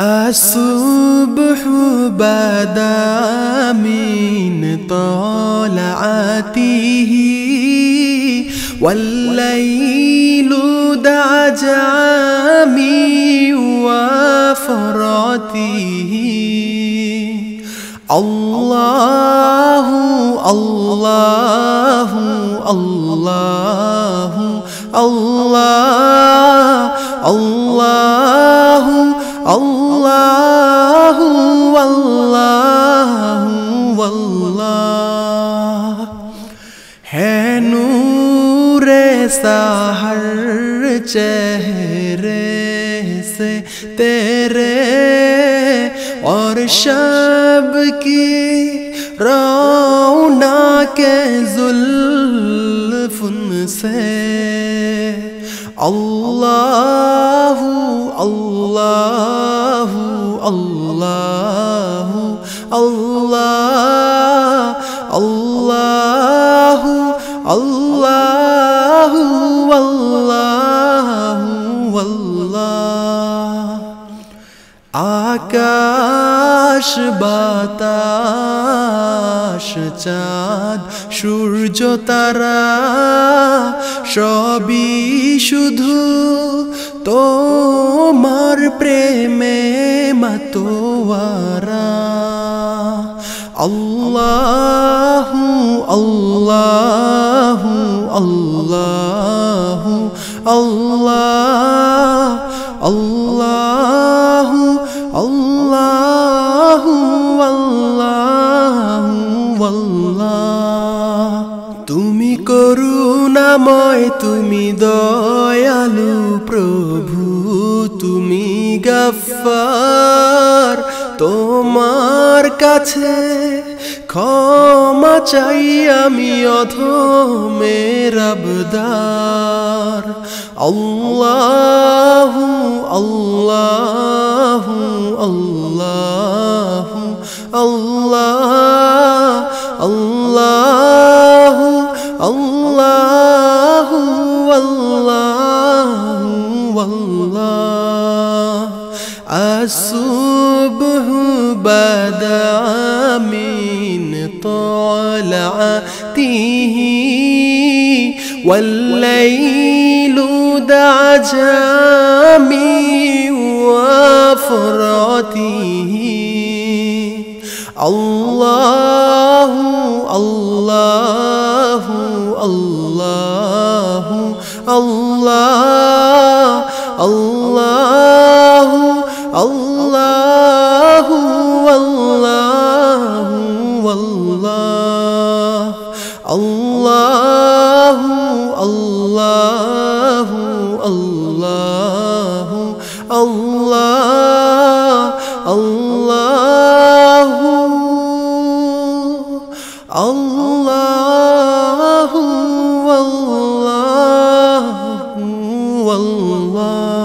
الصبح بدا من طلعته والليل دعجا من وفرته الله الله الله الله الله الله والله والله ہے نور سحر چہرے سے تیرے اور شب کی رونا کے زلفن سے Allahu Allahu Allahu Allah Allahu Allah. আকাশ বাতাস চাঁদ সূর্য তারা সবই শুধু তোমার প্রেমে মাতোয়ারা। আল্লাহ আল্লাহ আল্লাহ আল্লাহ করুণাময় তুমি দয়ালু প্রভু, তুমি গফার তোমার কাছে ক্ষমা চাই আমি অধমের আবদার আল্লাহ আল্লাহ الصبح بدا من طلعته. والليل دعجا من وفرته الله الله الله الله الله الله الله الله الله الله الله والله والله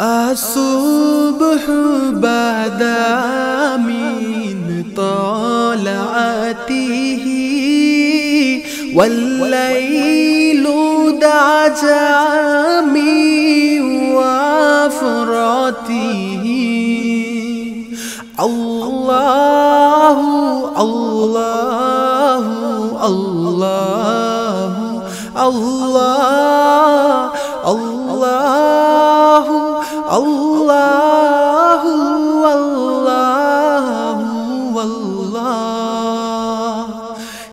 الصبح بدا من طلعته والليل من وفرته الله الله الله الله الله الله